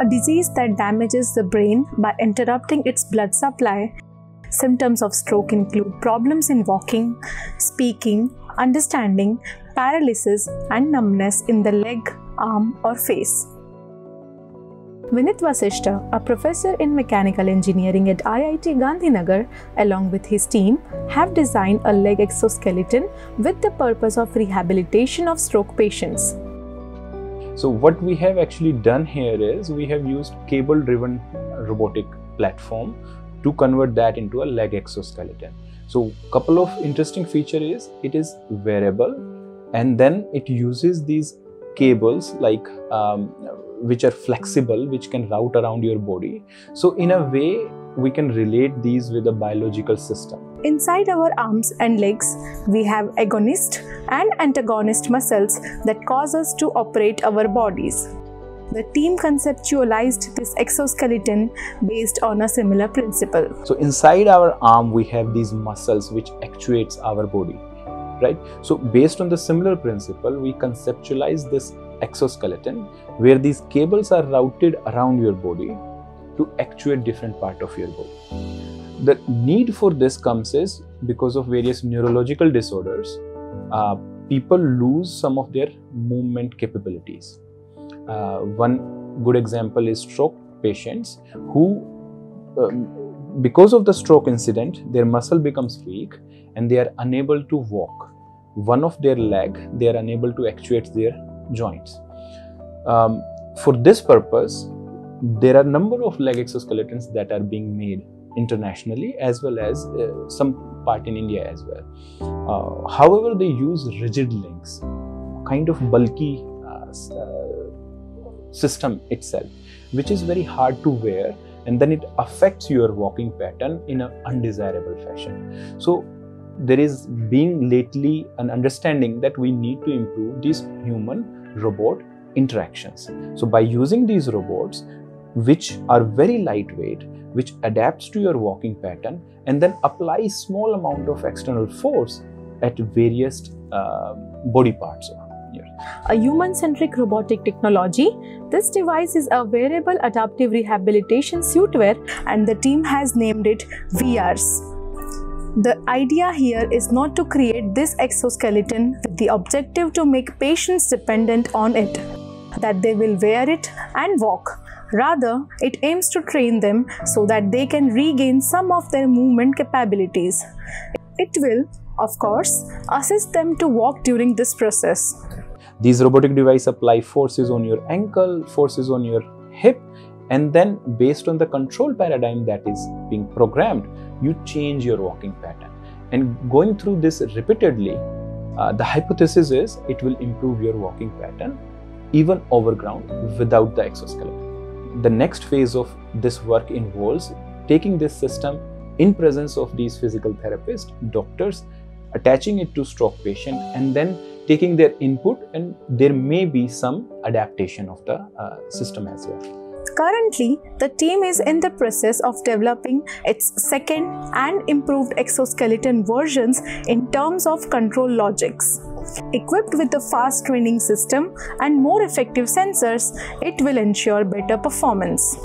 a disease that damages the brain by interrupting its blood supply. Symptoms of stroke include problems in walking, speaking, understanding, paralysis, and numbness in the leg, arm, or face. Vineet Vashista, a professor in mechanical engineering at IIT Gandhinagar, along with his team, have designed a leg exoskeleton with the purpose of rehabilitation of stroke patients. So what we have actually done here is we have used cable driven robotic platform to convert that into a leg exoskeleton. So a couple of interesting feature is it is wearable and then it uses these cables like um, which are flexible which can route around your body so in a way we can relate these with a biological system. Inside our arms and legs we have agonist and antagonist muscles that cause us to operate our bodies. The team conceptualized this exoskeleton based on a similar principle. So inside our arm we have these muscles which actuates our body right? So based on the similar principle we conceptualize this exoskeleton where these cables are routed around your body to actuate different part of your body. The need for this comes is because of various neurological disorders uh, people lose some of their movement capabilities. Uh, one good example is stroke patients who um, because of the stroke incident their muscle becomes weak and they are unable to walk. One of their leg they are unable to actuate their joints. Um, for this purpose there are number of leg exoskeletons that are being made internationally as well as uh, some part in india as well. Uh, however they use rigid links kind of bulky uh, uh system itself which is very hard to wear and then it affects your walking pattern in an undesirable fashion. So there is being lately an understanding that we need to improve these human robot interactions. So by using these robots which are very lightweight which adapts to your walking pattern and then applies small amount of external force at various uh, body parts a human-centric robotic technology, this device is a wearable adaptive rehabilitation suitwear and the team has named it VRS. The idea here is not to create this exoskeleton with the objective to make patients dependent on it, that they will wear it and walk. Rather, it aims to train them so that they can regain some of their movement capabilities. It will, of course, assist them to walk during this process. These robotic devices apply forces on your ankle, forces on your hip, and then based on the control paradigm that is being programmed, you change your walking pattern. And going through this repeatedly, uh, the hypothesis is it will improve your walking pattern even over ground without the exoskeleton. The next phase of this work involves taking this system in presence of these physical therapists, doctors, attaching it to stroke patient and then taking their input and there may be some adaptation of the uh, system as well. Currently, the team is in the process of developing its second and improved exoskeleton versions in terms of control logics. Equipped with a fast training system and more effective sensors, it will ensure better performance.